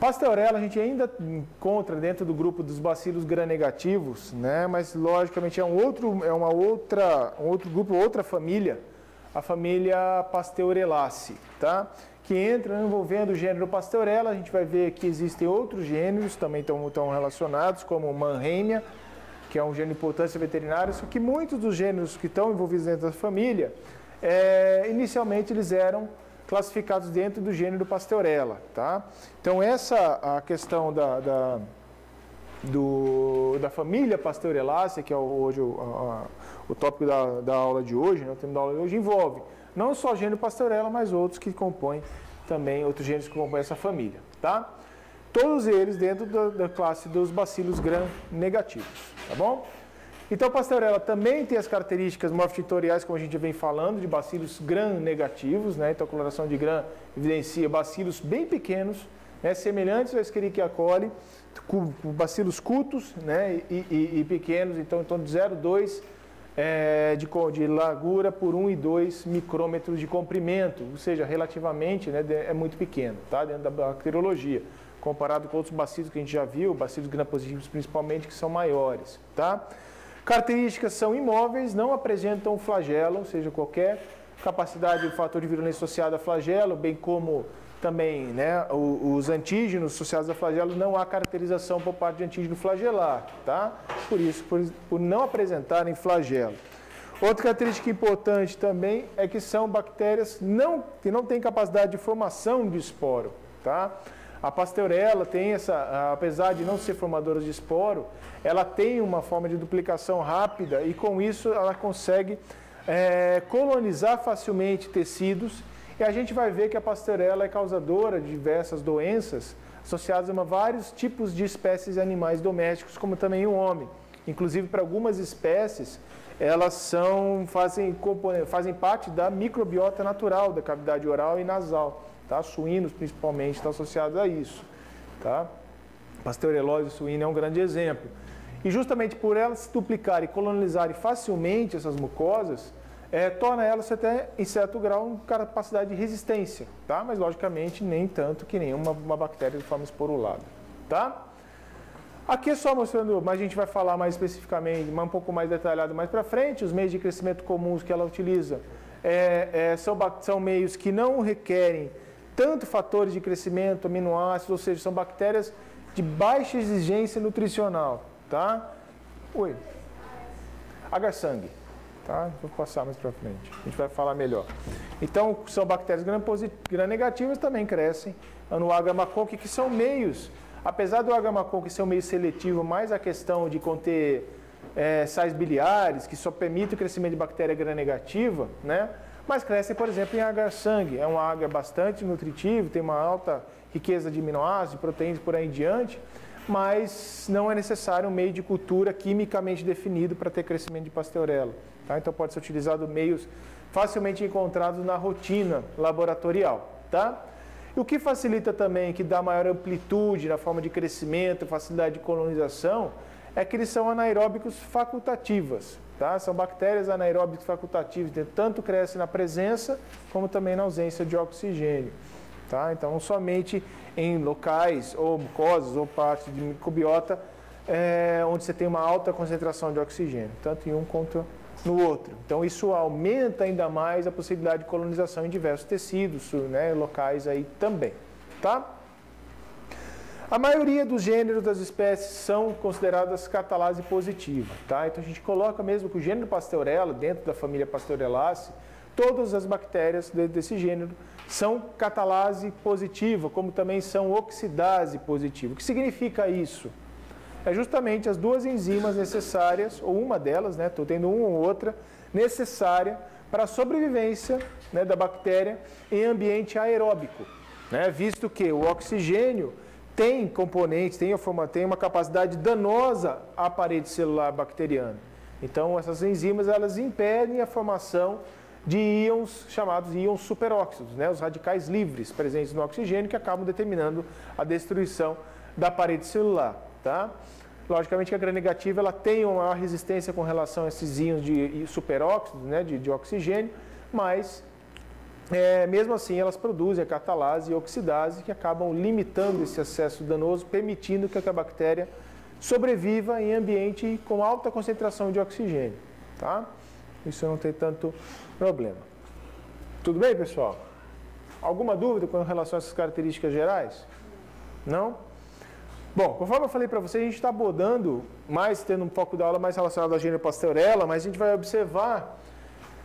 Pasteurella a gente ainda encontra dentro do grupo dos bacilos gram-negativos, né? mas logicamente é um outro, é uma outra, um outro grupo, outra família, a família Pasteurelaceae, tá? que entra envolvendo o gênero Pasteurella. A gente vai ver que existem outros gêneros também estão, relacionados, como Mannheimia, que é um gênero de importância veterinária, só que muitos dos gêneros que estão envolvidos dentro da família, é, inicialmente eles eram classificados dentro do gênero Pasteurella, tá? Então essa a questão da, da, do, da família Pasteurellaceae, que é hoje o, a, o tópico da, da aula de hoje, né, o tema da aula de hoje, envolve não só o gênero Pasteurella, mas outros que compõem também, outros gêneros que compõem essa família, tá? Todos eles dentro da, da classe dos bacilos gram-negativos, tá bom? Então, a Pasteurella também tem as características morfotitoriais, como a gente vem falando, de bacilos gram-negativos, né? Então, a coloração de gram evidencia bacilos bem pequenos, né? semelhantes ao Escherichia coli, bacilos cultos né? e, e, e pequenos, então, torno de 0,2 é, de, de largura por 1 e 2 micrômetros de comprimento, ou seja, relativamente né, é muito pequeno, tá? dentro da bacteriologia, comparado com outros bacilos que a gente já viu, bacilos gram-positivos principalmente, que são maiores. Tá? Características são imóveis, não apresentam flagelo, ou seja, qualquer capacidade de fator de virulência associado a flagelo, bem como também né, os antígenos associados a flagelo, não há caracterização por parte de antígeno flagelar, tá? Por isso, por, por não apresentarem flagelo. Outra característica importante também é que são bactérias não, que não têm capacidade de formação de esporo, tá? A pasteurella tem essa, apesar de não ser formadora de esporo, ela tem uma forma de duplicação rápida e com isso ela consegue é, colonizar facilmente tecidos e a gente vai ver que a pasteurella é causadora de diversas doenças associadas a vários tipos de espécies de animais domésticos, como também o homem. Inclusive, para algumas espécies, elas são, fazem, fazem parte da microbiota natural da cavidade oral e nasal. Tá? Suínos, principalmente, estão associados a isso. Tá? Pasteurelose suína é um grande exemplo. E justamente por elas se duplicarem e colonizarem facilmente essas mucosas, é, torna elas até, em certo grau, uma capacidade de resistência, tá? Mas, logicamente, nem tanto que nenhuma uma bactéria de forma esporulada, tá? Aqui é só mostrando, mas a gente vai falar mais especificamente, um pouco mais detalhado mais para frente, os meios de crescimento comuns que ela utiliza é, é, são, são meios que não requerem tanto fatores de crescimento, aminoácidos, ou seja, são bactérias de baixa exigência nutricional, tá? Oi. Agar-sangue, tá? Vou passar mais para frente, a gente vai falar melhor. Então, são bactérias gram-negativas também crescem no Agamacon, que são meios, apesar do Agamacon ser um meio seletivo, mais a questão de conter é, sais biliares, que só permite o crescimento de bactéria gram-negativa, né? Mas crescem, por exemplo, em agar-sangue. É um agar bastante nutritivo, tem uma alta riqueza de aminoácidos, proteínas por aí em diante, mas não é necessário um meio de cultura quimicamente definido para ter crescimento de pasteurela. Tá? Então pode ser utilizado meios facilmente encontrados na rotina laboratorial. Tá? O que facilita também, que dá maior amplitude na forma de crescimento, facilidade de colonização, é que eles são anaeróbicos facultativas. Tá? São bactérias anaeróbicas facultativas, tanto crescem na presença como também na ausência de oxigênio. Tá? Então, somente em locais ou mucosas ou partes de microbiota é, onde você tem uma alta concentração de oxigênio, tanto em um quanto no outro. Então, isso aumenta ainda mais a possibilidade de colonização em diversos tecidos, né, locais aí também. Tá? A maioria dos gêneros das espécies são consideradas catalase positiva, tá? Então a gente coloca mesmo que o gênero Pasteurella, dentro da família Pasteurellaceae, todas as bactérias desse gênero são catalase positiva, como também são oxidase positiva. O que significa isso? É justamente as duas enzimas necessárias, ou uma delas, né? Estou tendo uma ou outra, necessária para a sobrevivência né, da bactéria em ambiente aeróbico, né? Visto que o oxigênio tem componentes, tem, tem uma capacidade danosa à parede celular bacteriana. Então, essas enzimas elas impedem a formação de íons chamados íons superóxidos, né? os radicais livres presentes no oxigênio que acabam determinando a destruição da parede celular. Tá? Logicamente que a gram-negativa ela tem uma maior resistência com relação a esses íons de superóxidos, né? de, de oxigênio, mas é, mesmo assim elas produzem a catalase e oxidase que acabam limitando esse acesso danoso, permitindo que a bactéria sobreviva em ambiente com alta concentração de oxigênio. Tá? Isso não tem tanto problema. Tudo bem, pessoal? Alguma dúvida com relação a essas características gerais? Não? Bom, conforme eu falei para vocês, a gente está abordando mais, tendo um foco da aula mais relacionado ao gênero Pasteurella, mas a gente vai observar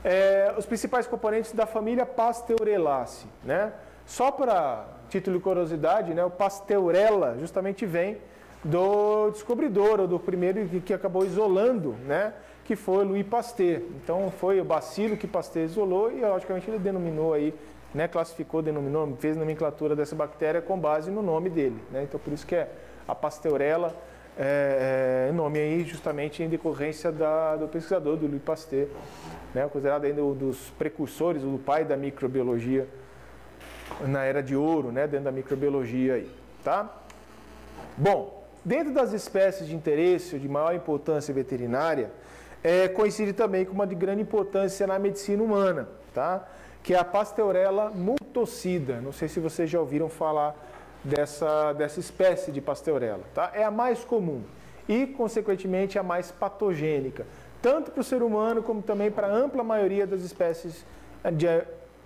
é, os principais componentes da família Pasteurelaceae. Né? Só para título de curiosidade, né, o Pasteurella justamente vem do descobridor, ou do primeiro que, que acabou isolando, né, que foi Louis Pasteur. Então foi o bacilo que Pasteur isolou e logicamente ele denominou aí, né, classificou, denominou, fez nomenclatura dessa bactéria com base no nome dele. Né? Então por isso que é a Pasteurella, é, é, nome aí justamente em decorrência da, do pesquisador, do Louis Pasteur, né, considerado ainda um dos precursores, o pai da microbiologia na era de ouro, né, dentro da microbiologia aí, tá? Bom, Dentro das espécies de interesse de maior importância veterinária, é, coincide também com uma de grande importância na medicina humana, tá? que é a Pasteurella multocida. Não sei se vocês já ouviram falar dessa, dessa espécie de Pasteurella. Tá? É a mais comum e, consequentemente, a mais patogênica, tanto para o ser humano como também para a ampla maioria das espécies de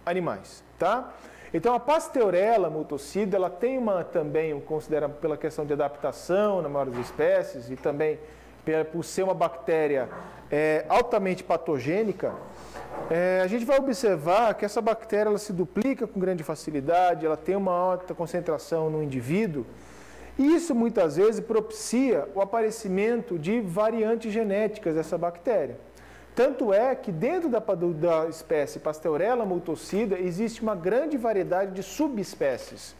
animais. Tá? Então a pasteurela mutocida, ela tem uma também, considera pela questão de adaptação na maioria das espécies e também por ser uma bactéria é, altamente patogênica, é, a gente vai observar que essa bactéria ela se duplica com grande facilidade, ela tem uma alta concentração no indivíduo, e isso muitas vezes propicia o aparecimento de variantes genéticas dessa bactéria. Tanto é que dentro da, da espécie Pasteurella multocida existe uma grande variedade de subespécies,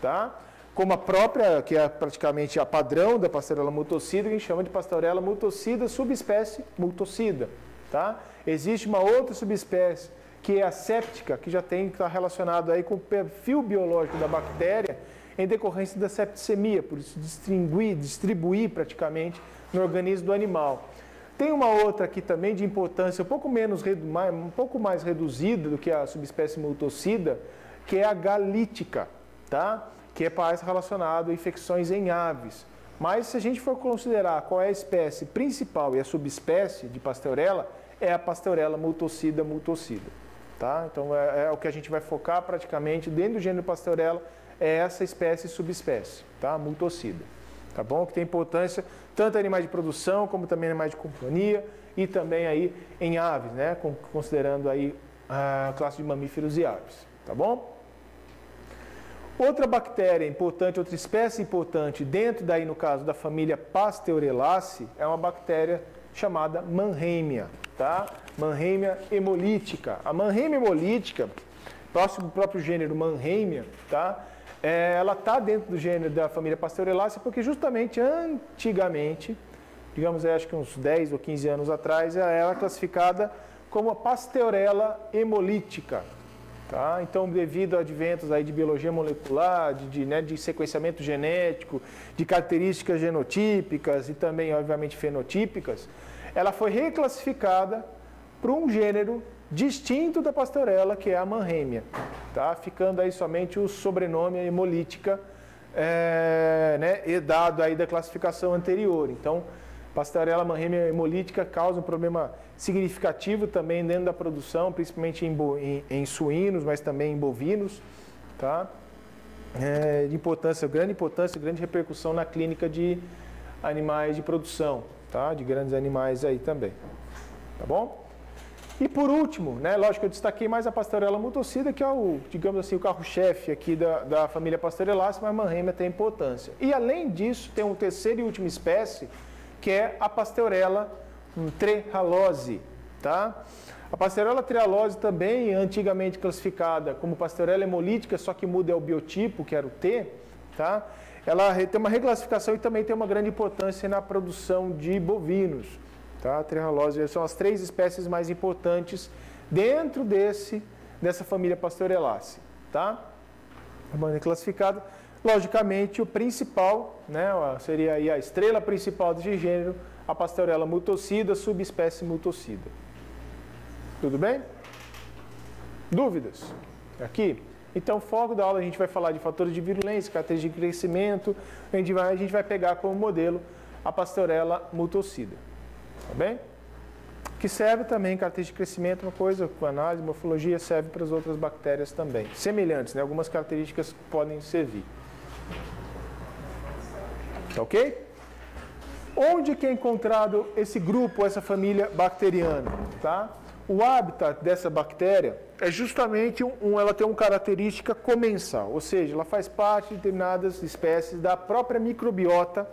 tá? Como a própria, que é praticamente a padrão da Pasteurella multocida, que a gente chama de Pasteurella multocida subespécie multocida, tá? Existe uma outra subespécie que é a séptica, que já tem que estar relacionado aí com o perfil biológico da bactéria em decorrência da septicemia, por isso distribuir, distribuir praticamente no organismo do animal. Tem uma outra aqui também de importância um pouco, menos, um pouco mais reduzida do que a subespécie multocida, que é a galítica, tá? que é mais relacionado a infecções em aves. Mas se a gente for considerar qual é a espécie principal e a subespécie de pasteurela, é a pasteurela multocida multocida. Tá? Então é, é, o que a gente vai focar praticamente dentro do gênero pasteurela, é essa espécie e subespécie, tá? multocida. Tá bom? Que tem importância tanto animais de produção como também animais de companhia e também aí em aves, né? considerando aí a classe de mamíferos e aves, tá bom? Outra bactéria importante, outra espécie importante dentro daí no caso da família Pasteurelaceae é uma bactéria chamada Mannheimia, tá? Mannheimia hemolítica. A Mannheimia hemolítica, próximo do próprio gênero Mannheimia, tá? é, ela está dentro do gênero da família Pasteurelaceae porque justamente antigamente, digamos acho que uns 10 ou 15 anos atrás, ela era classificada como a Pasteurella hemolítica. Tá? Então, devido a adventos aí de biologia molecular, de, de, né, de sequenciamento genético, de características genotípicas e também, obviamente, fenotípicas, ela foi reclassificada para um gênero distinto da pastorela, que é a Mannheimia, tá? ficando aí somente o sobrenome hemolítica é, né, dado aí da classificação anterior. Então, pastorela Mannheimia hemolítica causa um problema significativo também dentro da produção, principalmente em, em, em suínos, mas também em bovinos, tá? É, de importância, grande importância, grande repercussão na clínica de animais de produção, tá? De grandes animais aí também, tá bom? E por último, né, lógico que eu destaquei mais a pastorela mutocida, que é o, digamos assim, o carro-chefe aqui da, da família Pasteurelaceae, mas a Mannheimia tem importância. E além disso, tem uma terceira e última espécie, que é a Pasteurella trehalose, tá? A Pasteurella trehalose também, antigamente classificada como Pasteurella hemolítica, só que muda é o biotipo, que era o T, tá? Ela tem uma reclassificação e também tem uma grande importância na produção de bovinos. Tá? A trihalose são as três espécies mais importantes dentro desse, dessa família Pasteurelaceae. Tá? A classificada. Logicamente, o principal né, seria aí a estrela principal desse gênero, a Pasteurella mutocida, subespécie mutocida. Tudo bem? Dúvidas? aqui? Então, foco da aula a gente vai falar de fatores de virulência, características de crescimento, a gente vai, pegar como modelo a pastorela multocida, tá bem? Que serve também, característica de crescimento, uma coisa, com análise, morfologia, serve para as outras bactérias também. Semelhantes, né? Algumas características podem servir. Tá ok? Onde que é encontrado esse grupo, essa família bacteriana? Tá? O habitat dessa bactéria é justamente um, ela tem uma característica comensal, ou seja, ela faz parte de determinadas espécies da própria microbiota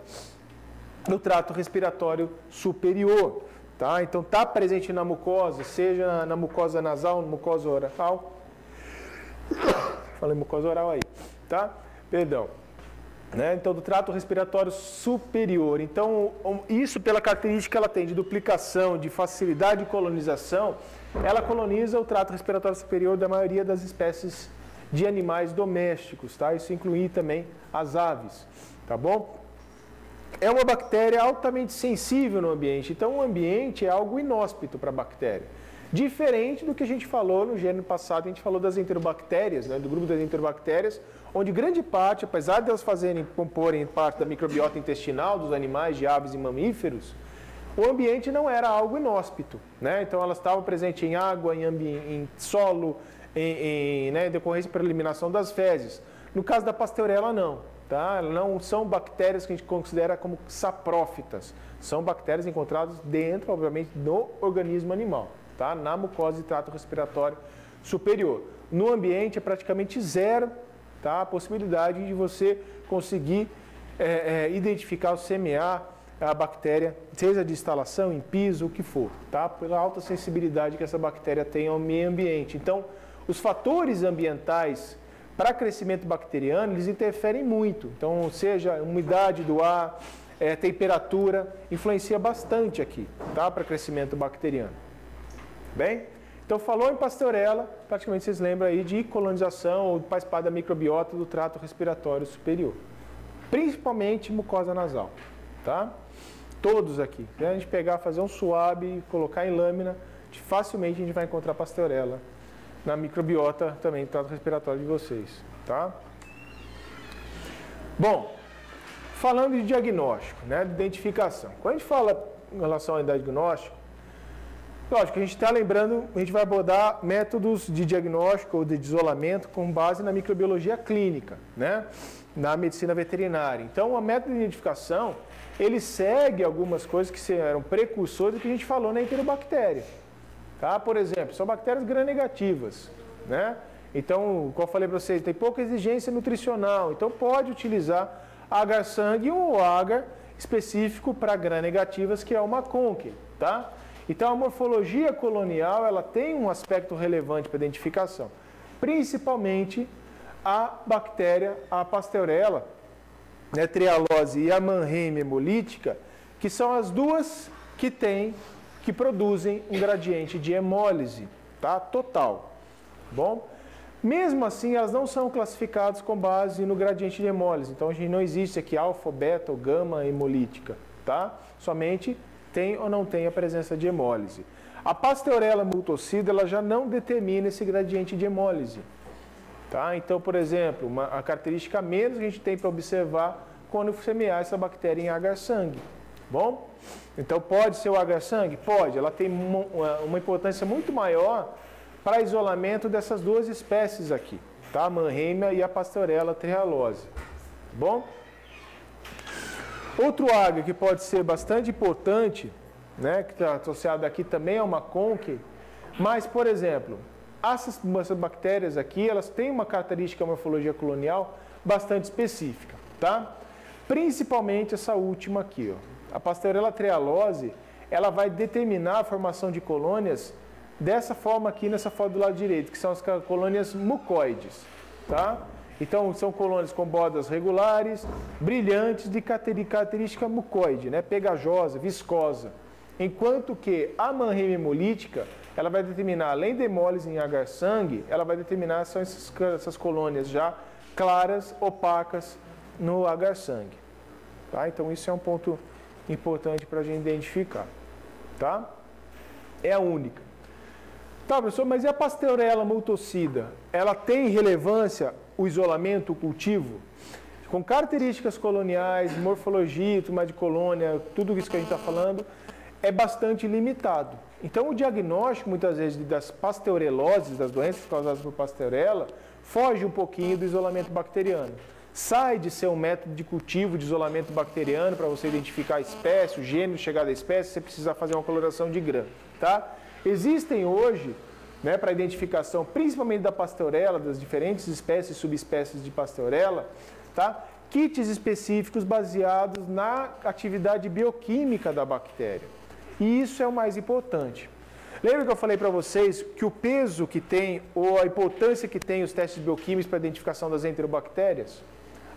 do trato respiratório superior. Tá? Então está presente na mucosa, seja na, na mucosa nasal, na mucosa oral. Falei mucosa oral aí, tá? Perdão. Né? Então, do trato respiratório superior. Então, isso pela característica que ela tem de duplicação, de facilidade de colonização, ela coloniza o trato respiratório superior da maioria das espécies de animais domésticos, tá? Isso inclui também as aves, tá bom? É uma bactéria altamente sensível no ambiente, então o ambiente é algo inóspito para a bactéria. Diferente do que a gente falou no gênero passado, a gente falou das enterobactérias, né, do grupo das enterobactérias, onde grande parte, apesar de elas fazerem, comporem parte da microbiota intestinal dos animais, de aves e mamíferos, o ambiente não era algo inóspito. Né? Então elas estavam presentes em água, em, em solo, em, em né, decorrência para eliminação das fezes. No caso da pasteurela, não. Tá? Não são bactérias que a gente considera como saprófitas. São bactérias encontradas dentro, obviamente, do organismo animal tá? na mucosa e trato respiratório superior. No ambiente é praticamente zero tá? a possibilidade de você conseguir é, é, identificar ou semear a bactéria, seja de instalação, em piso, o que for, tá? pela alta sensibilidade que essa bactéria tem ao meio ambiente. Então, os fatores ambientais para crescimento bacteriano, eles interferem muito. Então, seja umidade do ar, é, temperatura, influencia bastante aqui, tá? Para crescimento bacteriano. Bem? Então, falou em pastorela, praticamente vocês lembram aí de colonização ou parte da microbiota do trato respiratório superior. Principalmente mucosa nasal, tá? Todos aqui. Se a gente pegar, fazer um suave e colocar em lâmina, facilmente a gente vai encontrar pastorela na microbiota também do trato respiratório de vocês, tá? Bom, falando de diagnóstico, né, de identificação. Quando a gente fala em relação ao diagnóstico, Lógico, a gente está lembrando, a gente vai abordar métodos de diagnóstico ou de isolamento com base na microbiologia clínica, né? na medicina veterinária. Então, o método de identificação, ele segue algumas coisas que eram precursores do que a gente falou na enterobactéria. Tá? Por exemplo, são bactérias gram-negativas. Né? Então, como eu falei para vocês, tem pouca exigência nutricional. Então, pode utilizar agar-sangue ou agar específico para gram-negativas, que é uma conque. Tá? Então a morfologia colonial ela tem um aspecto relevante para identificação, principalmente a bactéria, a pasteurella, né, trialose e a Mannheim hemolítica, que são as duas que têm, que produzem um gradiente de hemólise, tá? Total. Bom, mesmo assim, elas não são classificadas com base no gradiente de hemólise. Então, a gente não existe aqui alfa, beta ou gama hemolítica, tá? Somente tem ou não tem a presença de hemólise. A pasteurela multocida ela já não determina esse gradiente de hemólise. Tá? Então, por exemplo, uma, a característica menos que a gente tem para observar quando semear essa bactéria em agar-sangue. Bom? Então, pode ser o agar-sangue? Pode. Ela tem uma, uma importância muito maior para isolamento dessas duas espécies aqui, tá? a Mannheimia e a pasteurela trialose. Bom? Outro água que pode ser bastante importante, né, que está associado aqui também é uma conque, mas, por exemplo, essas, essas bactérias aqui, elas têm uma característica morfologia colonial bastante específica, tá? Principalmente essa última aqui, ó. A Pasteurella trialose, ela vai determinar a formação de colônias dessa forma aqui nessa foto do lado direito, que são as colônias mucoides, tá? Então, são colônias com bordas regulares, brilhantes, de característica mucoide, né? pegajosa, viscosa. Enquanto que a Mannheim hemolítica, ela vai determinar, além de hemólise em agar-sangue, ela vai determinar são essas, essas colônias já claras, opacas no agar-sangue. Tá? Então, isso é um ponto importante para a gente identificar. Tá? É a única. Tá, professor, mas e a pasteurela multocida? Ela tem relevância o isolamento, o cultivo? Com características coloniais, morfologia, tudo de colônia, tudo isso que a gente está falando, é bastante limitado. Então, o diagnóstico, muitas vezes, das pasteureloses, das doenças causadas por pasteurela, foge um pouquinho do isolamento bacteriano. Sai de ser um método de cultivo de isolamento bacteriano para você identificar a espécie, o gênero, chegada da espécie, você precisa fazer uma coloração de grã. Tá? Existem hoje, né, para identificação principalmente da pasteurela, das diferentes espécies e subespécies de pasteurela, tá? kits específicos baseados na atividade bioquímica da bactéria. E isso é o mais importante. Lembra que eu falei para vocês que o peso que tem, ou a importância que tem os testes bioquímicos para a identificação das enterobactérias?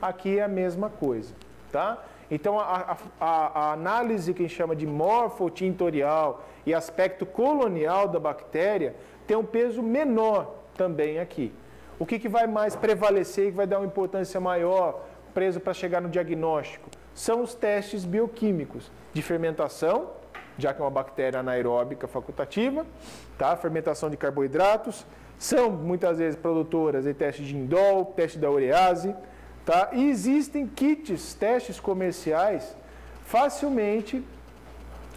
Aqui é a mesma coisa, tá? Então, a, a, a análise que a gente chama de morfotintorial e aspecto colonial da bactéria tem um peso menor também aqui. O que, que vai mais prevalecer e que vai dar uma importância maior preso para chegar no diagnóstico? São os testes bioquímicos de fermentação já que é uma bactéria anaeróbica facultativa, tá? fermentação de carboidratos, são muitas vezes produtoras de testes de indol, teste da urease, tá? e existem kits, testes comerciais, facilmente,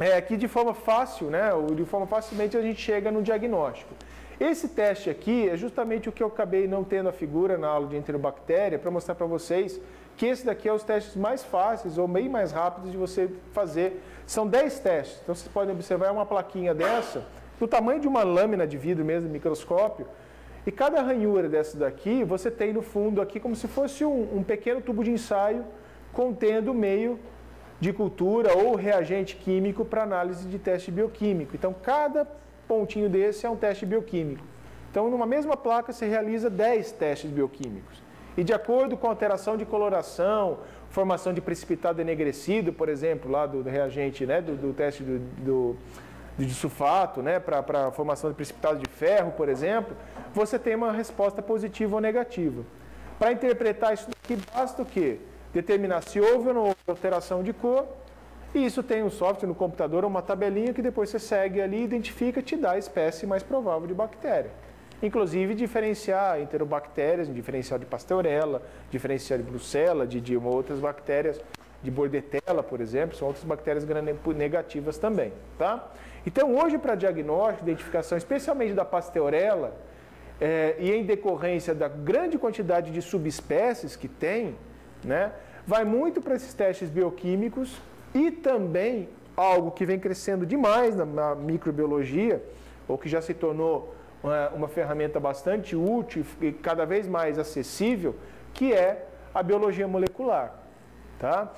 é, que de forma fácil, né, de forma facilmente a gente chega no diagnóstico. Esse teste aqui é justamente o que eu acabei não tendo a figura na aula de enterobactéria, para mostrar para vocês que esse daqui é os testes mais fáceis ou bem mais rápidos de você fazer. São 10 testes. Então vocês podem observar uma plaquinha dessa, do tamanho de uma lâmina de vidro mesmo, microscópio. E cada ranhura dessa daqui, você tem no fundo aqui como se fosse um, um pequeno tubo de ensaio contendo meio de cultura ou reagente químico para análise de teste bioquímico. Então, cada pontinho desse é um teste bioquímico. Então, numa mesma placa, você realiza 10 testes bioquímicos. E de acordo com a alteração de coloração, formação de precipitado enegrecido, por exemplo, lá do, do reagente, né, do, do teste do, do, de sulfato, né, para formação de precipitado de ferro, por exemplo, você tem uma resposta positiva ou negativa. Para interpretar isso aqui, basta o quê? Determinar se houve ou não houve alteração de cor, e isso tem um software no computador, uma tabelinha que depois você segue ali, identifica, te dá a espécie mais provável de bactéria. Inclusive diferenciar enterobactérias, diferencial de pasteurella, diferencial de brucela, de, de outras bactérias, de bordetella, por exemplo, são outras bactérias negativas também, tá? Então, hoje, para diagnóstico, identificação, especialmente da pasteurella, é, e em decorrência da grande quantidade de subespécies que tem, né, vai muito para esses testes bioquímicos e também algo que vem crescendo demais na, na microbiologia, ou que já se tornou uma, uma ferramenta bastante útil e cada vez mais acessível, que é a biologia molecular. Tá?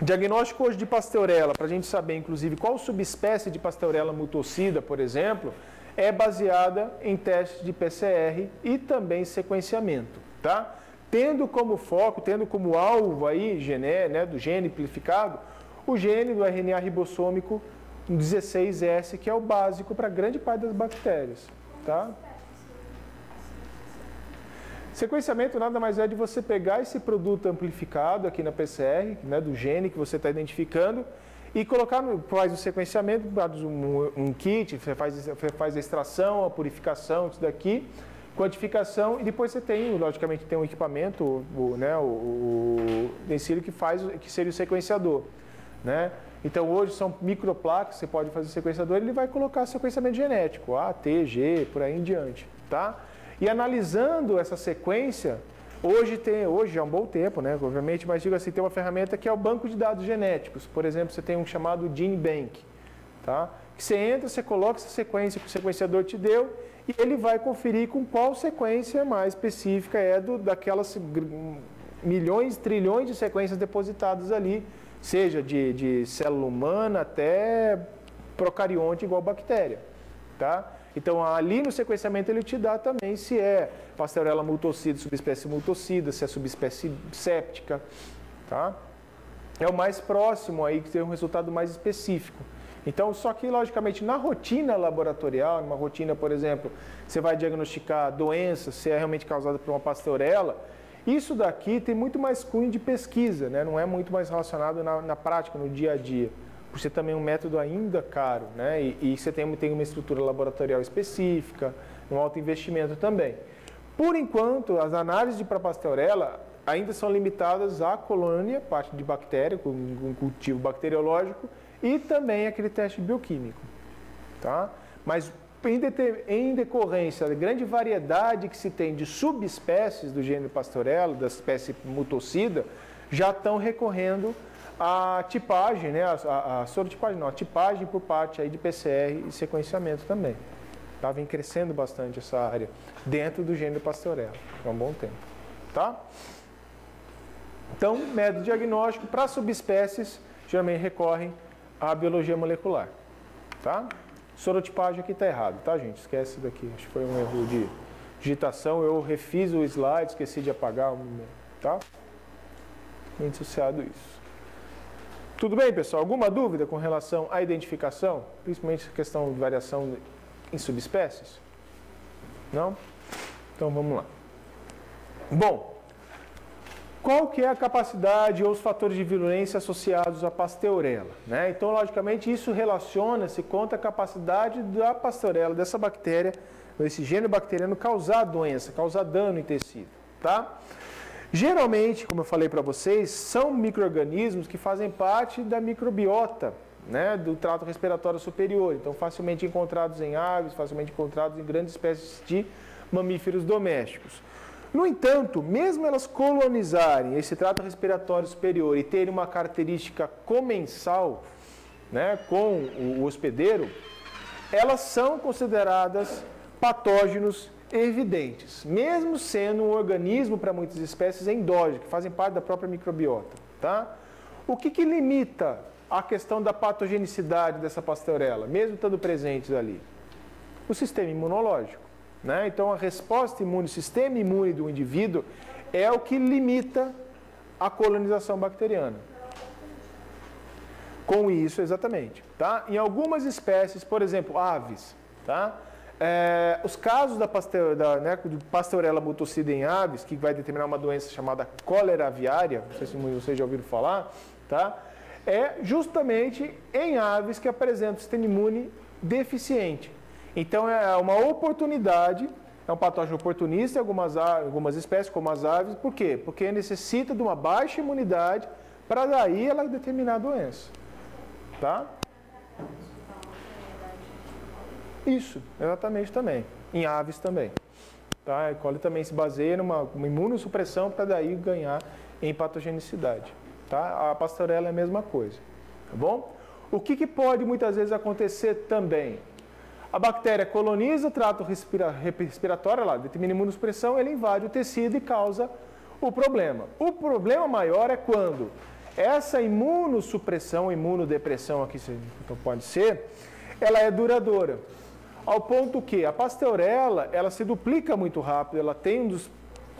Diagnóstico hoje de pasteurela, para a gente saber, inclusive, qual subespécie de pasteurela mutocida, por exemplo, é baseada em testes de PCR e também sequenciamento, tá? Tendo como foco, tendo como alvo aí, gené, né, do gene amplificado, o gene do RNA ribossômico 16S, que é o básico para grande parte das bactérias. Tá? Sequenciamento nada mais é de você pegar esse produto amplificado aqui na PCR, né, do gene que você está identificando, e colocar, faz o sequenciamento, um, um kit, faz, faz a extração, a purificação, isso daqui, quantificação, e depois você tem, logicamente, tem um equipamento, o, né, o, o que faz, que seria o sequenciador. Né? Então hoje são microplacas, você pode fazer sequenciador, ele vai colocar sequenciamento genético, A, T, G, por aí em diante, tá? E analisando essa sequência, hoje tem, hoje é um bom tempo, né, obviamente, mas digo assim, tem uma ferramenta que é o banco de dados genéticos. Por exemplo, você tem um chamado Gene Bank, tá? Que você entra, você coloca essa sequência que o sequenciador te deu e ele vai conferir com qual sequência mais específica é do, daquelas milhões, trilhões de sequências depositadas ali seja de, de célula humana até procarionte igual bactéria, tá? Então, ali no sequenciamento ele te dá também se é Pasteurella multocida, subespécie multocida, se é subespécie séptica, tá? É o mais próximo aí que tem um resultado mais específico. Então, só que, logicamente, na rotina laboratorial, numa rotina, por exemplo, você vai diagnosticar doença, se é realmente causada por uma pasteurela, isso daqui tem muito mais cunho de pesquisa, né? não é muito mais relacionado na, na prática, no dia a dia. por ser também um método ainda caro, né? E, e você tem, tem uma estrutura laboratorial específica, um alto investimento também. Por enquanto, as análises para pastorela ainda são limitadas à colônia, parte de bactéria, com um cultivo bacteriológico, e também aquele teste bioquímico. Tá? Mas em decorrência da grande variedade que se tem de subespécies do gênero pastorela, da espécie mutocida, já estão recorrendo à tipagem, né? a, a, sorotipagem, não, a tipagem por parte aí de PCR e sequenciamento também. Tá? Vem crescendo bastante essa área dentro do gênero pastorela, há um bom tempo. Tá? Então, método diagnóstico para subespécies geralmente recorrem à biologia molecular. Tá? Sorotipagem aqui está errado, tá, gente? Esquece daqui. Acho que foi um erro de digitação. Eu refiz o slide, esqueci de apagar, tá? Associado isso. Tudo bem, pessoal? Alguma dúvida com relação à identificação? Principalmente a questão de variação em subespécies? Não? Então vamos lá. Bom, qual que é a capacidade ou os fatores de virulência associados à pasteurela? Né? Então, logicamente, isso relaciona-se com a capacidade da pasteurela, dessa bactéria, desse gênero bacteriano, causar doença, causar dano em tecido. Tá? Geralmente, como eu falei para vocês, são micro-organismos que fazem parte da microbiota né, do trato respiratório superior. Então, facilmente encontrados em aves, facilmente encontrados em grandes espécies de mamíferos domésticos. No entanto, mesmo elas colonizarem esse trato respiratório superior e terem uma característica comensal né, com o hospedeiro, elas são consideradas patógenos evidentes, mesmo sendo um organismo para muitas espécies endógeno, que fazem parte da própria microbiota. Tá? O que, que limita a questão da patogenicidade dessa pastorela, mesmo estando presentes ali? O sistema imunológico. Né? Então, a resposta imune, o sistema imune do indivíduo é o que limita a colonização bacteriana. Com isso, exatamente. Tá? Em algumas espécies, por exemplo, aves, tá? É, os casos da, pasteur, da né, mutocida em aves, que vai determinar uma doença chamada cólera aviária, não sei se vocês já ouviram falar, tá? é justamente em aves que apresentam sistema imune deficiente. Então é uma oportunidade, é um patógeno oportunista em algumas, algumas espécies, como as aves, por quê? Porque necessita de uma baixa imunidade para daí ela determinar a doença. Tá? Isso, exatamente também. Em aves também. Tá? A coli também se baseia numa uma imunossupressão para daí ganhar em patogenicidade. Tá? A pastorela é a mesma coisa. Tá bom? O que, que pode muitas vezes acontecer também? A bactéria coloniza o trato respiratório, lá, determina imunossupressão, ele invade o tecido e causa o problema. O problema maior é quando essa imunossupressão, imunodepressão aqui pode ser, ela é duradoura. Ao ponto que a pasteurela, ela se duplica muito rápido, ela tem um dos,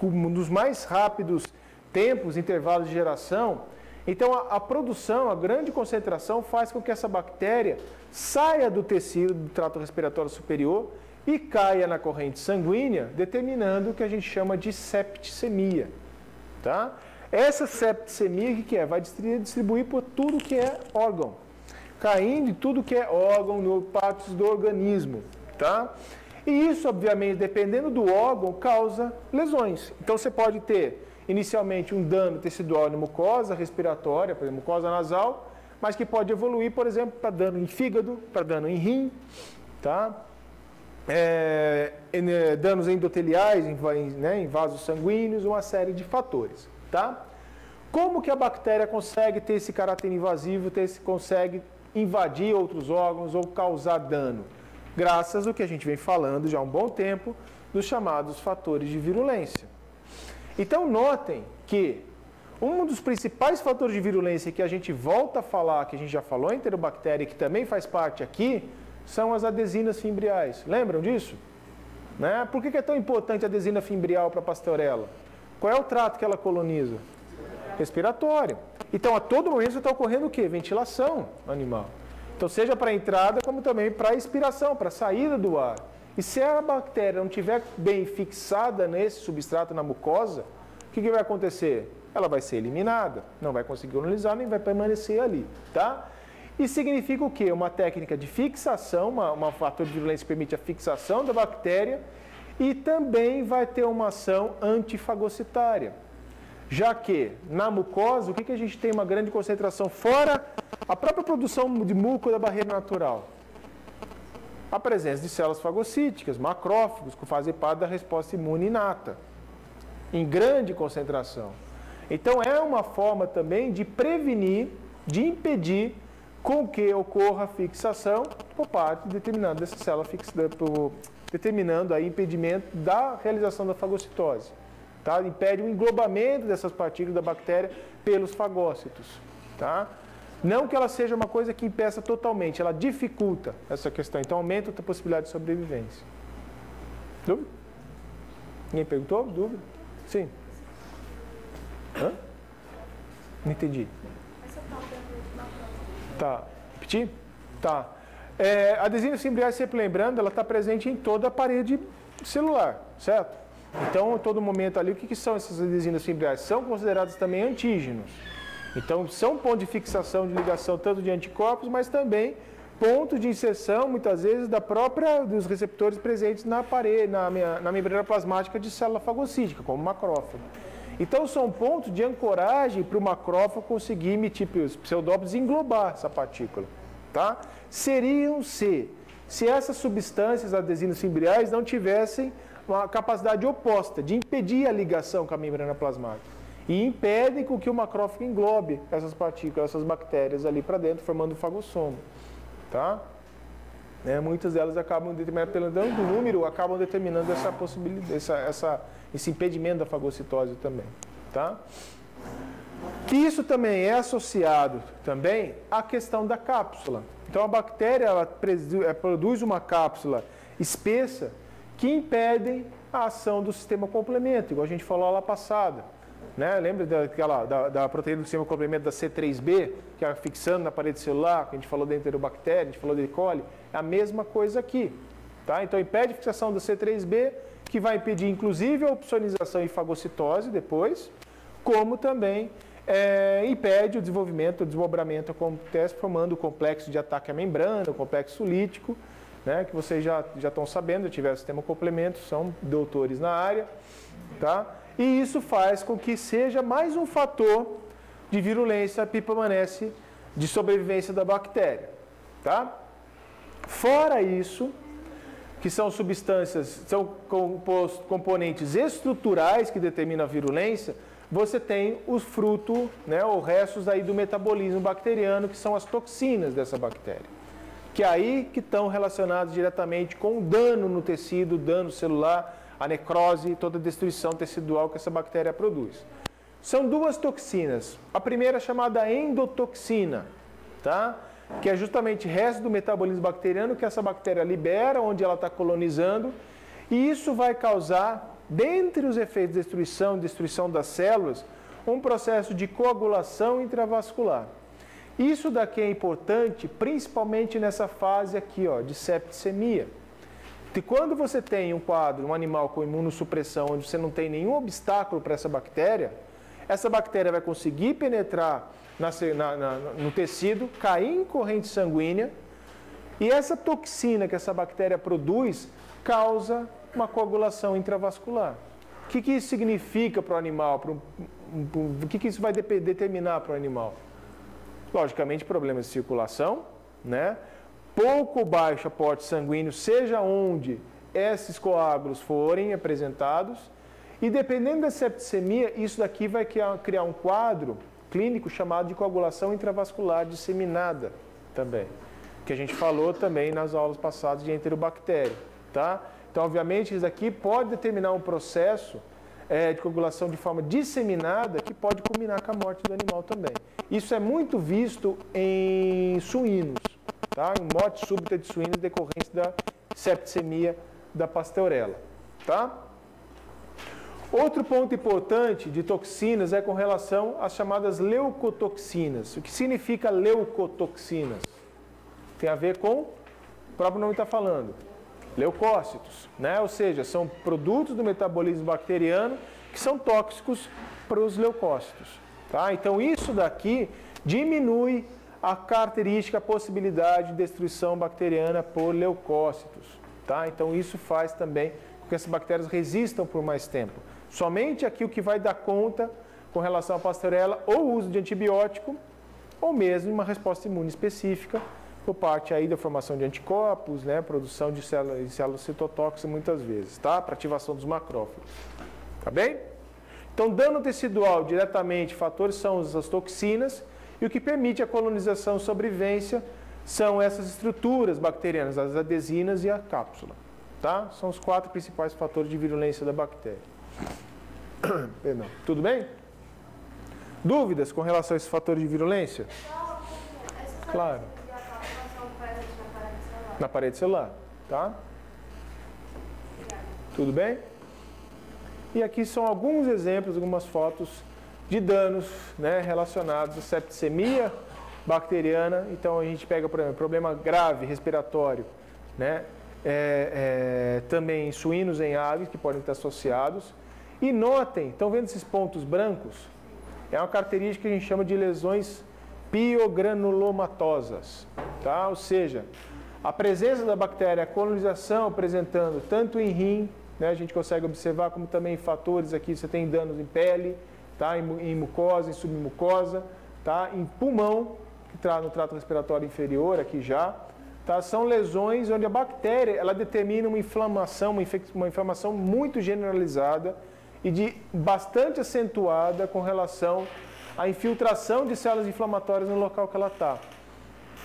um dos mais rápidos tempos, intervalos de geração, então, a, a, produção, a grande concentração faz com que essa bactéria saia do tecido do trato respiratório superior e caia na corrente sanguínea, determinando o que a gente chama de septicemia. Tá? Essa septicemia, o que é? Vai distribuir por tudo que é órgão, caindo em tudo que é órgão, no partes do organismo. Tá? E isso, obviamente, dependendo do órgão, causa lesões. Então, você pode ter inicialmente um dano tecidual na mucosa respiratória, por exemplo, mucosa nasal, mas que pode evoluir, por exemplo, para dano em fígado, para dano em rim, tá? É, danos endoteliais, em, né, em vasos sanguíneos, uma série de fatores, tá? Como que a bactéria consegue ter esse caráter invasivo, ter esse, consegue invadir outros órgãos ou causar dano? Graças ao que a gente vem falando já há um bom tempo, dos chamados fatores de virulência. Então notem que um dos principais fatores de virulência que a gente volta a falar, que a gente já falou, enterobactéria, que também faz parte aqui, são as adesinas fimbriais. Lembram disso? Né? Por que é tão importante a adesina fimbrial para a pastorela? Qual é o trato que ela coloniza? Respiratório. Então, a todo momento está ocorrendo o quê? Ventilação animal. Então, seja para a entrada, como também para a expiração, para a saída do ar. E se a bactéria não estiver bem fixada nesse substrato, na mucosa, o que, que vai acontecer? Ela vai ser eliminada, não vai conseguir colonizar, nem vai permanecer ali, tá? E significa o quê? Uma técnica de fixação, uma, uma fator de virulência que permite a fixação da bactéria e também vai ter uma ação antifagocitária. Já que na mucosa, o que, que a gente tem uma grande concentração fora a própria produção de muco da barreira natural? A presença de células fagocíticas, macrófagos, que fazem parte da resposta imune inata, em grande concentração. Então é uma forma também de prevenir, de impedir com que ocorra fixação por parte de determinada dessa célula determinando aí impedimento da realização da fagocitose. Tá? Impede o englobamento dessas partículas da bactéria pelos fagócitos. Tá? Não que ela seja uma coisa que impeça totalmente, ela dificulta essa questão, então aumenta a possibilidade de sobrevivência. Dúvida? Ninguém perguntou? Dúvida? Sim. Hã? Não entendi. Tá. Repetir? Tá. É, a simbriase, sempre lembrando, ela está presente em toda a parede celular, certo? Então, a todo momento ali, o que, que são essas adesinas simbriases? São consideradas também antígenos. Então, são ponto de fixação, de ligação tanto de anticorpos, mas também ponto de inserção, muitas vezes, da própria, dos receptores presentes na parede, na, na membrana plasmática de célula fagocítica, como macrófago. Então, são pontos de ancoragem para o macrófago conseguir emitir os pseudópodos e englobar essa partícula. Tá? Seriam se, se essas substâncias adesinas fimbriais não tivessem uma capacidade oposta de impedir a ligação com a membrana plasmática e impedem que o macrófago englobe essas partículas, essas bactérias ali para dentro, formando o fagossomo. Tá? É, muitas delas acabam determinando, pelo número, acabam determinando essa possibilidade, essa, essa, esse impedimento da fagocitose também. Tá? Que isso também é associado também à questão da cápsula. Então a bactéria ela é, produz uma cápsula espessa que impedem a ação do sistema complemento, igual a gente falou lá passada. Né? Lembra daquela, da, da proteína do sistema complemento da C3b, que é fixando na parede celular, que a gente falou da enterobactéria, a gente falou da E. coli? É a mesma coisa aqui. Tá? Então impede a fixação da C3b, que vai impedir inclusive a opsonização e fagocitose depois, como também é, impede o desenvolvimento, o desmembramento acontece formando o complexo de ataque à membrana, o complexo lítico, né, que vocês já, já estão sabendo, tiver sistema complemento, são doutores na área, tá? E isso faz com que seja mais um fator de virulência que permanece de sobrevivência da bactéria, tá? Fora isso, que são substâncias, são componentes estruturais que determinam a virulência, você tem o fruto, né, ou restos aí do metabolismo bacteriano, que são as toxinas dessa bactéria. Que é aí que estão relacionados diretamente com o dano no tecido, dano celular, a necrose toda a destruição tecidual que essa bactéria produz. São duas toxinas. A primeira é chamada endotoxina, tá? que é justamente resto do metabolismo bacteriano que essa bactéria libera, onde ela está colonizando, e isso vai causar dentre os efeitos de destruição e destruição das células, um processo de coagulação intravascular. Isso daqui é importante, principalmente nessa fase aqui, ó, de septicemia. E quando você tem um quadro, um animal com imunossupressão, onde você não tem nenhum obstáculo para essa bactéria, essa bactéria vai conseguir penetrar na, na, no tecido, cair em corrente sanguínea, e essa toxina que essa bactéria produz causa uma coagulação intravascular. O que, que isso significa para o animal? Para o que, que isso vai determinar para o animal? Logicamente, problemas de circulação, né? Pouco baixo aporte sanguíneo, seja onde esses coágulos forem apresentados, e dependendo da septicemia, isso daqui vai criar um quadro clínico chamado de coagulação intravascular disseminada também, que a gente falou também nas aulas passadas de enterobactéria, tá? Então, obviamente, isso aqui pode determinar um processo é, de coagulação de forma disseminada que pode culminar com a morte do animal também. Isso é muito visto em suínos, tá? morte súbita de suínos decorrente da septicemia da pasteurela. Tá? Outro ponto importante de toxinas é com relação às chamadas leucotoxinas. O que significa leucotoxinas? Tem a ver com, o próprio nome está falando, leucócitos, né? ou seja, são produtos do metabolismo bacteriano que são tóxicos para os leucócitos. Tá? Então isso daqui diminui a característica, a possibilidade de destruição bacteriana por leucócitos. Tá? Então isso faz também com que essas bactérias resistam por mais tempo. Somente aqui o que vai dar conta com relação à pastorela, ou uso de antibiótico, ou mesmo uma resposta imune específica, por parte aí da formação de anticorpos, né, produção de células, de células citotóxicas muitas vezes, tá? Para ativação dos macrófagos. Tá bem? Então, dano tecidual diretamente, fatores são as toxinas e o que permite a colonização e sobrevivência são essas estruturas bacterianas, as adesinas e a cápsula. Tá? São os quatro principais fatores de virulência da bactéria. Perdão. Tudo bem? Dúvidas com relação a esses fatores de virulência? Claro na parede celular, tá? Tudo bem? E aqui são alguns exemplos, algumas fotos de danos né, relacionados à septicemia bacteriana. Então a gente pega, por exemplo, problema grave respiratório, né? É, é, também suínos em aves que podem estar associados. E notem, estão vendo esses pontos brancos? É uma característica que a gente chama de lesões piogranulomatosas, tá? Ou seja, a presença da bactéria, a colonização apresentando tanto em rim, né, a gente consegue observar como também fatores aqui, você tem danos em pele, tá, em, mucosa, em submucosa, tá, em pulmão, que está no trato respiratório inferior aqui já, tá, são lesões onde a bactéria ela determina uma inflamação, uma, uma inflamação muito generalizada e de bastante acentuada com relação à infiltração de células inflamatórias no local que ela está.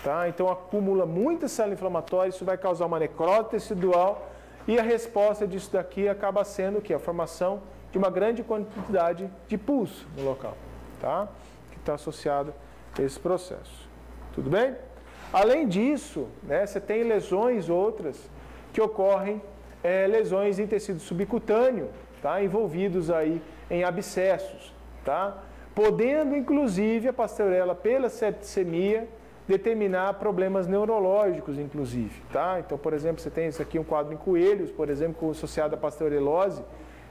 Tá? Então acumula muita célula inflamatória, isso vai causar uma necrose tecidual e a resposta disso daqui acaba sendo o que? A formação de uma grande quantidade de pulso no local, tá? que está associado a esse processo. Tudo bem? Além disso, né, você tem lesões outras que ocorrem, é, lesões em tecido subcutâneo, tá? envolvidos aí em abscessos, tá? podendo inclusive a pastorela pela septicemia determinar problemas neurológicos, inclusive. Tá? Então, por exemplo, você tem isso aqui, um quadro em coelhos, por exemplo, associado à pasteurelose,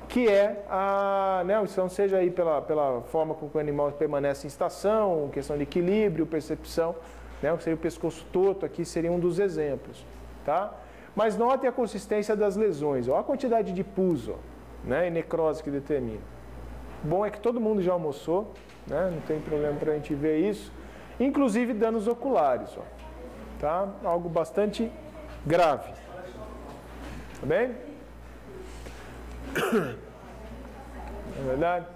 que é a, né, então seja aí pela, pela forma com que o animal permanece em estação, questão de equilíbrio, percepção, né, que seria o pescoço torto aqui seria um dos exemplos, tá? Mas notem a consistência das lesões, ó, a quantidade de pus, ó, né, e necrose que determina. Bom é que todo mundo já almoçou, né, não tem problema para a gente ver isso inclusive danos oculares, ó, tá? Algo bastante grave. Tá bem? É verdade?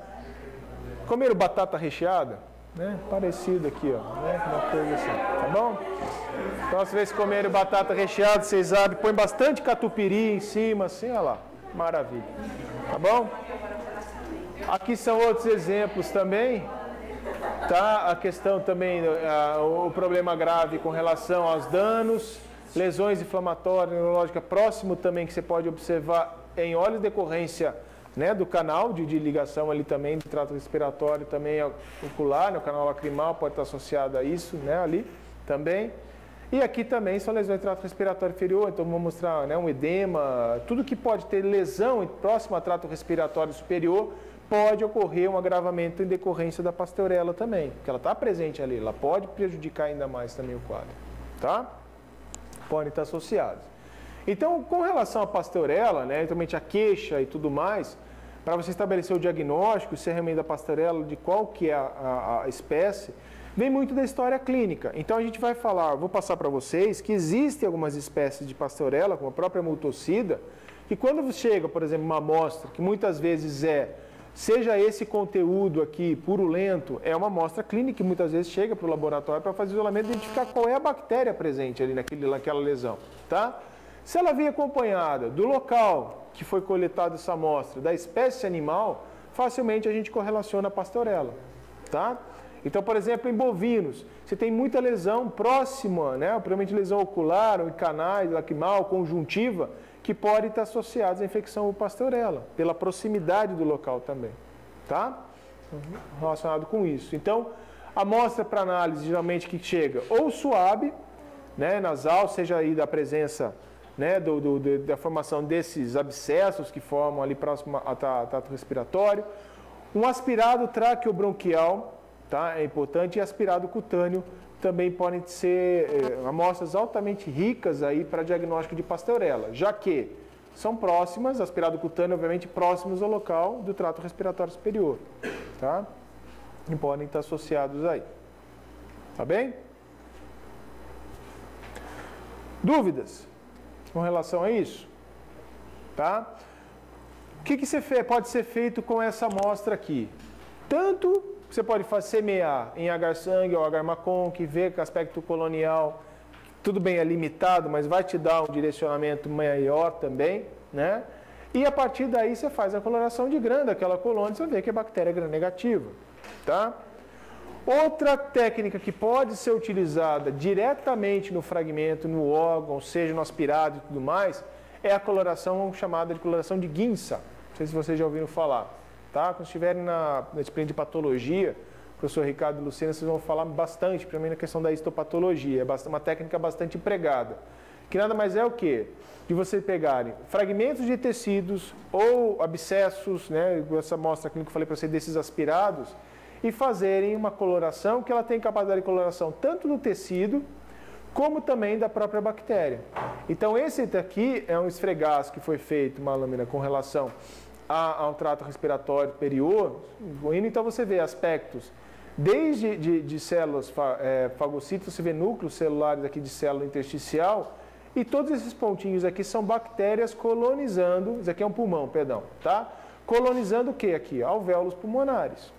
Comeram batata recheada? Né? Parecido aqui, ó, né? Uma coisa assim, tá bom? Então, às vezes comerem batata recheada, vocês abrem, põe bastante catupiry em cima, assim, olha lá. Maravilha. Tá bom? Aqui são outros exemplos também Tá? A questão também, a, o problema grave com relação aos danos, lesões inflamatórias, neurológicas, próximo também que você pode observar em de decorrência né, do canal de, de, ligação ali também, do trato respiratório também ocular, né, o canal lacrimal pode estar associado a isso, né, ali também. E aqui também são lesões do trato respiratório inferior, então vamos mostrar né, um edema, tudo que pode ter lesão próximo ao trato respiratório superior, pode ocorrer um agravamento em decorrência da pasteurela também, porque ela está presente ali, ela pode prejudicar ainda mais também o quadro, tá? Podem estar associados. Então, com relação à pasteurela, né, realmente a queixa e tudo mais, para você estabelecer o diagnóstico, se é realmente da pasteurela, de qual que é a, a, a espécie, vem muito da história clínica. Então a gente vai falar, vou passar para vocês que existem algumas espécies de pasteurela, como a própria multocida, que quando chega, por exemplo, uma amostra, que muitas vezes é seja esse conteúdo aqui purulento, é uma amostra clínica que muitas vezes chega para o laboratório para fazer isolamento e identificar qual é a bactéria presente ali naquele, naquela lesão. Tá? Se ela vem acompanhada do local que foi coletada essa amostra, da espécie animal, facilmente a gente correlaciona a pastorela. Tá? Então, por exemplo, em bovinos, você tem muita lesão próxima, né? provavelmente lesão ocular, ou canais, lacrimal, conjuntiva, que podem estar associados à infecção por pastorela, pela proximidade do local também, tá? Relacionado com isso. Então, a amostra para análise, geralmente, que chega ou suave, né, nasal, seja aí da presença né, do, do, da formação desses abscessos que formam ali próximo ao trato respiratório, um aspirado traqueobronquial, tá, é importante, e aspirado cutâneo também podem ser eh, amostras altamente ricas aí para diagnóstico de pasteurela, já que são próximas, aspirado cutâneo, obviamente, próximos ao local do trato respiratório superior, tá? E podem estar associados aí. Tá bem? Dúvidas com relação a isso? Tá? O que, que você pode ser feito com essa amostra aqui? Tanto você pode semear em agar-sangue ou agar-macon, que vê que aspecto colonial, tudo bem, é limitado, mas vai te dar um direcionamento maior também, né? E a partir daí você faz a coloração de grã daquela colônia, você vê que a bactéria é gram-negativa, tá? Outra técnica que pode ser utilizada diretamente no fragmento, no órgão, seja no aspirado e tudo mais, é a coloração chamada de coloração de Ginsa. Não sei se vocês já ouviram falar. Tá? Quando estiverem na, na disciplina de patologia, professor Ricardo e Lucena, vocês vão falar bastante, mim, na questão da histopatologia. É uma técnica bastante empregada. Que nada mais é o quê? De você pegarem fragmentos de tecidos ou abscessos, né, essa amostra que eu falei para você, desses aspirados, e fazerem uma coloração que ela tem capacidade de coloração tanto do tecido, como também da própria bactéria. Então esse aqui é um esfregaço que foi feito, uma lâmina com relação a, ao trato respiratório superior, então você vê aspectos desde de, de células é, fagocíticas, você vê núcleos celulares aqui de célula intersticial, e todos esses pontinhos aqui são bactérias colonizando, isso aqui é um pulmão, perdão, tá? Colonizando o que aqui? Alvéolos pulmonares,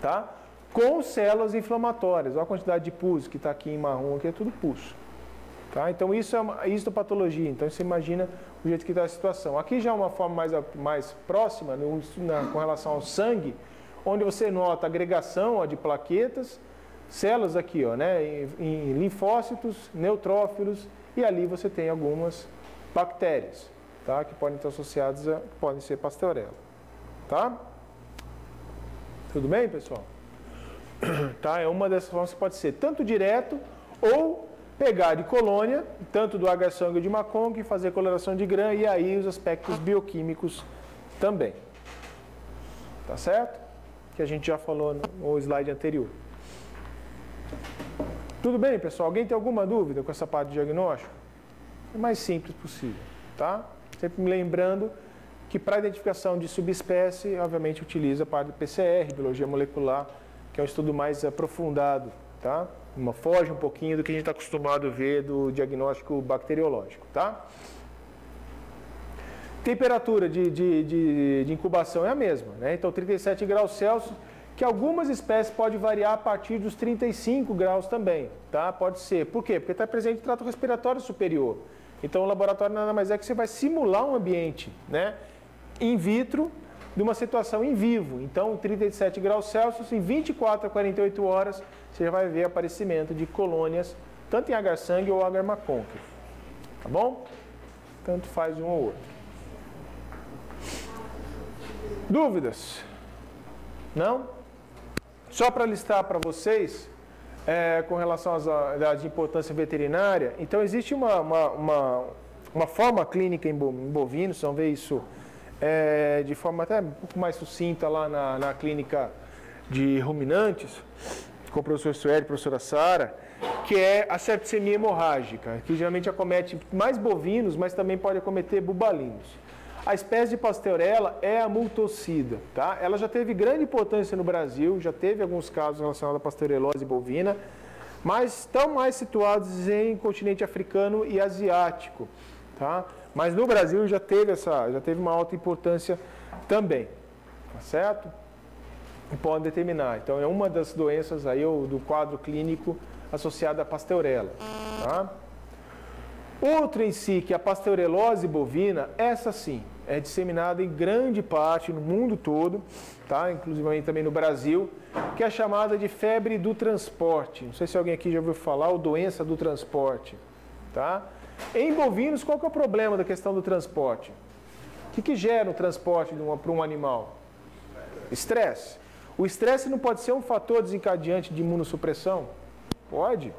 tá? Com células inflamatórias, olha a quantidade de pus que está aqui em marrom, aqui é tudo pus. Tá? Então isso é uma histopatologia, então você imagina o jeito que está a situação. Aqui já é uma forma mais, mais próxima, no, na, com relação ao sangue, onde você nota agregação ó, de plaquetas, células aqui, ó, né, em, em linfócitos, neutrófilos, e ali você tem algumas bactérias, tá, que podem estar associadas a, podem ser pasteurela, tá? Tudo bem, pessoal? Tá, é uma dessas formas que pode ser tanto direto ou pegar de colônia, tanto do H-sangue de Macon, e fazer coloração de grã, e aí os aspectos bioquímicos também. Tá certo? Que a gente já falou no slide anterior. Tudo bem, pessoal? Alguém tem alguma dúvida com essa parte de diagnóstico? É mais simples possível, tá? Sempre me lembrando que para identificação de subespécie, obviamente utiliza a parte do PCR, biologia molecular, que é um estudo mais aprofundado, tá? uma foge um pouquinho do que a gente está acostumado a ver do diagnóstico bacteriológico, tá? Temperatura de, de, de, de incubação é a mesma, né? Então 37 graus Celsius, que algumas espécies pode variar a partir dos 35 graus também, tá? Pode ser. Por quê? Porque está presente no trato respiratório superior. Então o laboratório nada mais é que você vai simular um ambiente, né? In vitro, de uma situação em vivo. Então, 37 graus Celsius, em 24 a 48 horas, você já vai ver aparecimento de colônias, tanto em agar-sangue ou agar-macônquio. Tá bom? Tanto faz um ou outro. Dúvidas? Não? Só para listar para vocês, é, com relação às de importância veterinária, então existe uma, uma, uma, uma forma clínica em bovinos, vamos ver isso é, de forma até um pouco mais sucinta lá na, na clínica de ruminantes, com o professor Sueli e professora Sara, que é a septicemia hemorrágica, que geralmente acomete mais bovinos, mas também pode acometer bubalinos. A espécie de pasteurela é a multocida, tá? Ela já teve grande importância no Brasil, já teve alguns casos relacionados à pasteurelose bovina, mas estão mais situados em continente africano e asiático, tá? Mas no Brasil já teve essa, já teve uma alta importância também, tá certo? E pode determinar. Então é uma das doenças aí do quadro clínico associada à pasteurela, tá? Outra em si, que é a pasteurelose bovina, essa sim, é disseminada em grande parte no mundo todo, tá? inclusive também no Brasil, que é chamada de febre do transporte. Não sei se alguém aqui já ouviu falar, ou doença do transporte. Tá? Em bovinos, qual que é o problema da questão do transporte? O que, que gera o transporte para um animal? Estresse. O estresse não pode ser um fator desencadeante de imunossupressão? Pode,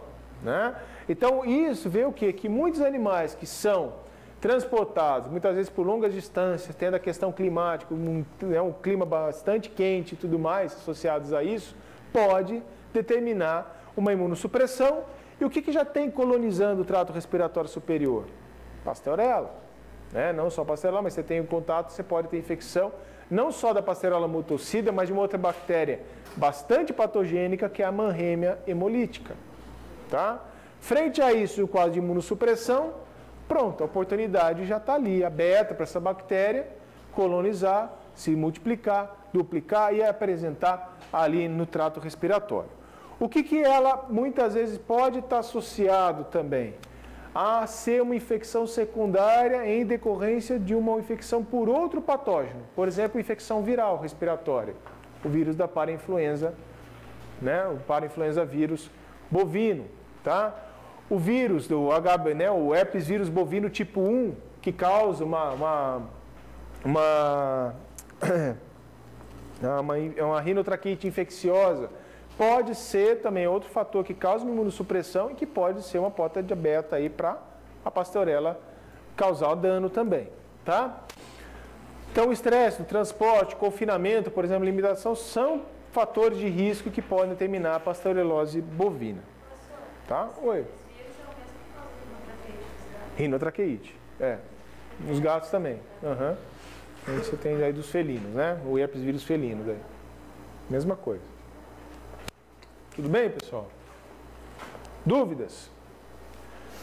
né? Então, isso vê o quê? Que muitos animais que são transportados, muitas vezes por longas distâncias, tendo a questão climática, um, né, um clima bastante quente e tudo mais associados a isso, pode determinar uma imunossupressão. E o que, que já tem colonizando o trato respiratório superior? Pasteurella. Né? Não só pasteurella, mas você tem o contato, você pode ter infecção, não só da pasteurella multocida, mas de uma outra bactéria bastante patogênica, que é a manrêmia hemolítica. Tá? Frente a isso, o quadro de imunossupressão, pronto, a oportunidade já está ali, aberta para essa bactéria colonizar, se multiplicar, duplicar e apresentar ali no trato respiratório. O que, que ela muitas vezes pode estar associado também? A ser uma infecção secundária em decorrência de uma infecção por outro patógeno, por exemplo, infecção viral respiratória, o vírus da parainfluenza, né? o parainfluenza vírus bovino, tá? O vírus do HB, né? o herpes vírus bovino tipo 1, que causa uma, uma, uma É uma, é uma rinotraqueite infecciosa. Pode ser também outro fator que causa uma imunossupressão e que pode ser uma porta de aberta aí para a pastorela causar dano também, tá? Então, o estresse, o transporte, confinamento, por exemplo, limitação, são fatores de risco que podem determinar a pastorelose bovina. Tá? Oi. Rinotraqueite, é. Os gatos também. Uhum. A gente tem aí dos felinos, né? O herpes vírus felino daí. Mesma coisa. Tudo bem, pessoal? Dúvidas?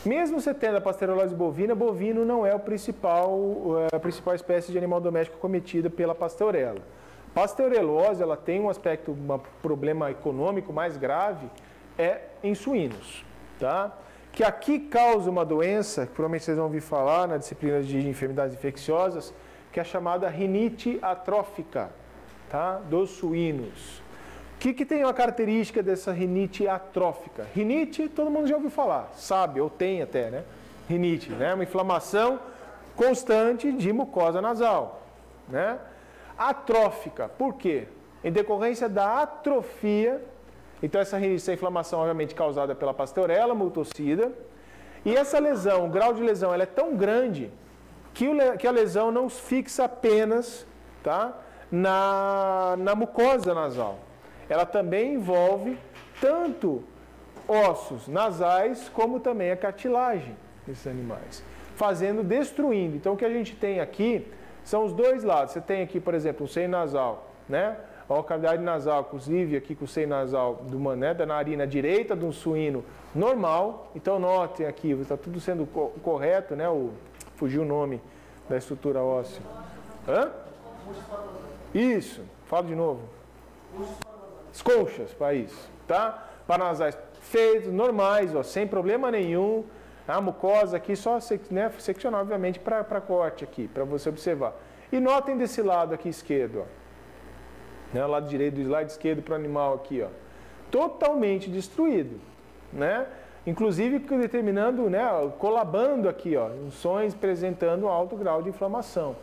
Mesmo você tendo a pasteurose bovina, bovino não é o principal, é a principal espécie de animal doméstico cometida pela pasteurela. Pasteurelose, ela tem um aspecto, um problema econômico mais grave, é em suínos, tá? Que aqui causa uma doença, que provavelmente vocês vão ouvir falar na disciplina de enfermidades infecciosas, que é chamada rinite atrófica tá? dos suínos. O que, que tem a característica dessa rinite atrófica? Rinite, todo mundo já ouviu falar, sabe, ou tem até, né? Rinite, né? Uma inflamação constante de mucosa nasal, né? Atrófica, por quê? Em decorrência da atrofia, então essa rinite, essa inflamação obviamente causada pela pasteurella multocida, e essa lesão, o grau de lesão, ela é tão grande que, a lesão não fixa apenas tá, na, na mucosa nasal. Ela também envolve tanto ossos nasais como também a cartilagem desses animais, fazendo, destruindo. Então o que a gente tem aqui são os dois lados. Você tem aqui, por exemplo, o seio nasal, né? A cavidade nasal, inclusive aqui com o seio nasal do mané, da narina direita de um suíno normal. Então notem aqui, está tudo sendo correto, né? O, fugiu o nome da estrutura óssea. Hã? Isso, fala de novo. As conchas para isso, tá? Paranasais feitos, normais, ó, sem problema nenhum. A mucosa aqui só né, seccionar, obviamente, para corte aqui, para você observar. E notem desse lado aqui esquerdo, ó. Né, lado direito do slide esquerdo para o animal aqui, ó. Totalmente destruído, né? inclusive determinando, né, colabando aqui, ó, funções apresentando alto grau de inflamação.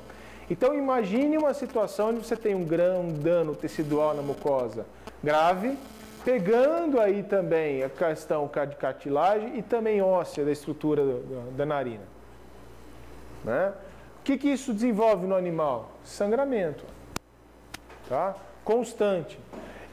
Então imagine uma situação onde você tem um grande dano tecidual na mucosa grave, pegando aí também a questão de cartilagem e também óssea da estrutura da narina. Né? O que, que isso desenvolve no animal? Sangramento. Tá? Constante.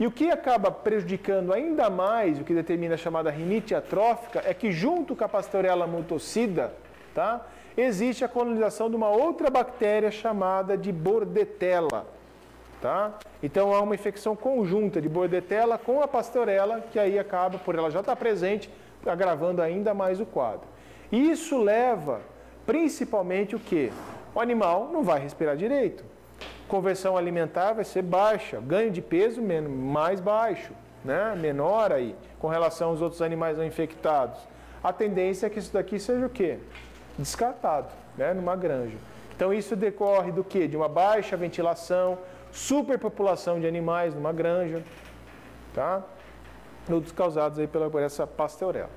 E o que acaba prejudicando ainda mais, o que determina a chamada rinite atrófica, é que junto com a Pasteurella multocida, tá, existe a colonização de uma outra bactéria chamada de Bordetella. Tá? Então há uma infecção conjunta de Bordetella com a Pasteurella, que aí acaba, por ela já estar presente, agravando ainda mais o quadro. Isso leva principalmente o que? O animal não vai respirar direito conversão alimentar vai ser baixa, ganho de peso mais baixo, né? menor aí, com relação aos outros animais não infectados. A tendência é que isso daqui seja o quê? Descartado, né? numa granja. Então isso decorre do quê? De uma baixa ventilação, superpopulação de animais numa granja, tá? Todos causados aí pela, por essa pasteurela.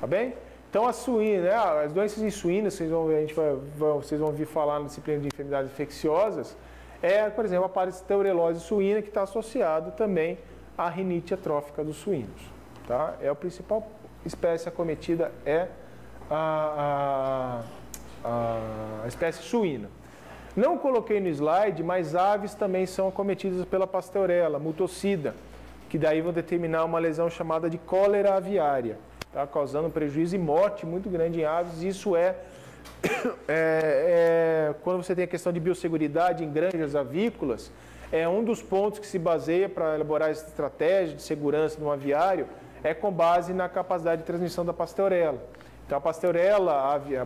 Tá bem? Então a suína, né? as doenças em suínas, vocês vão, a gente vai, vocês vão ouvir falar na disciplina de enfermidades infecciosas, é, por exemplo, a pasteurelose suína, que está associado também à rinite atrófica dos suínos. Tá? É a principal espécie acometida é a, a, a espécie suína. Não coloquei no slide, mas aves também são acometidas pela pasteurela, mutocida, que daí vão determinar uma lesão chamada de cólera aviária, tá? causando prejuízo e morte muito grande em aves. Isso é, é, é quando você tem a questão de biosseguridade em granjas avícolas, é um dos pontos que se baseia para elaborar essa estratégia de segurança no aviário, é com base na capacidade de transmissão da pasteurela. Então a pasteurela, a, a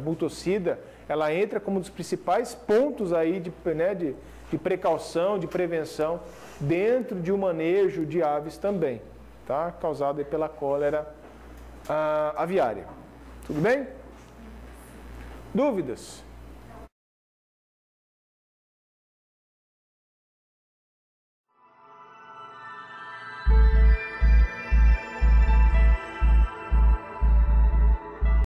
ela entra como um dos principais pontos aí de, né, de, de precaução, de prevenção dentro de um manejo de aves também, tá? causado pela cólera ah, aviária. Tudo bem? Dúvidas?